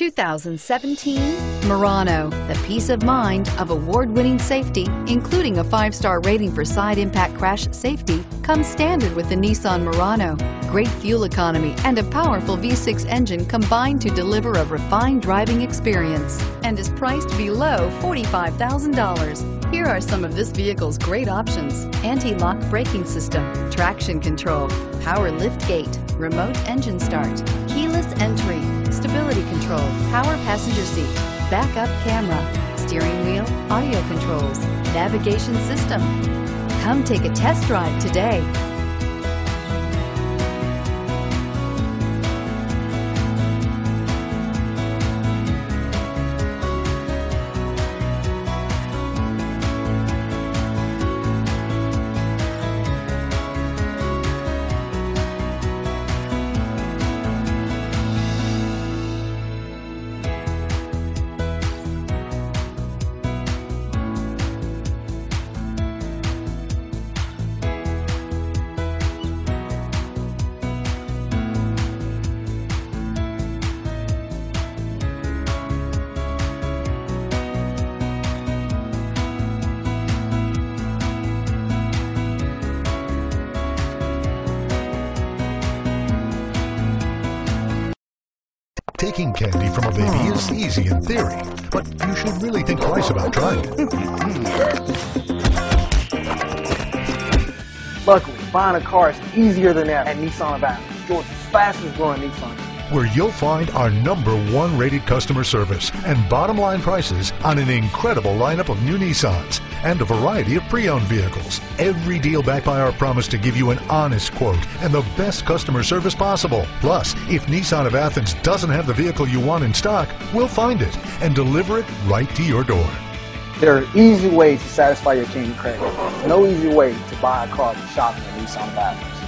2017 Murano, the peace of mind of award-winning safety, including a five-star rating for side impact crash safety, comes standard with the Nissan Murano. Great fuel economy and a powerful V6 engine combine to deliver a refined driving experience and is priced below $45,000. Here are some of this vehicle's great options. Anti-lock braking system, traction control, power lift gate, remote engine start, keyless entry, stability control, power passenger seat, backup camera, steering wheel, audio controls, navigation system. Come take a test drive today. Taking candy from a baby is easy in theory, but you should really think twice about trying it. Luckily, buying a car is easier than ever at Nissan of Athens, Georgia's fastest growing Nissan. Where you'll find our number one rated customer service and bottom line prices on an incredible lineup of new Nissans and a variety of pre-owned vehicles. Every deal backed by our promise to give you an honest quote and the best customer service possible. Plus, if Nissan of Athens doesn't have the vehicle you want in stock, we'll find it and deliver it right to your door. There are easy ways to satisfy your king credit. No easy way to buy a car than shopping at Nissan of Athens.